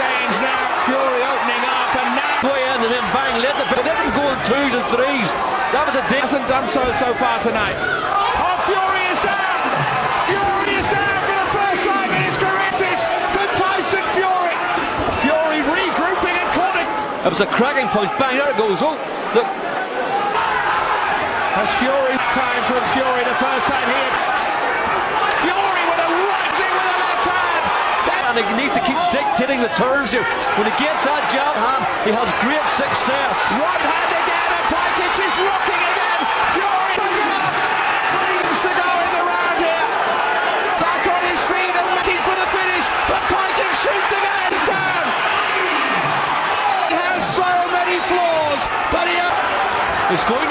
exchange now. Fury opening up and now. Way in and then bang, let the let them go in twos and threes. That was a dig. Hasn't done so so far tonight. Oh, Fury is down. Fury is down for the first time in his career. This for Tyson Fury. Fury regrouping and it. It was a cracking punch. Bang, there it goes. Oh, look. Has Fury time from Fury the first time here. Fury with a rising with a left hand. And he needs to keep dictating the terms here. When he gets that jab hand, he has great success. One hand again, and Pajkic is rocking again. Fury, us. Needs to go in the round here. Back on his feet and looking for the finish, but Pajkic shoots again. He's down. He has so many flaws, but he. He's going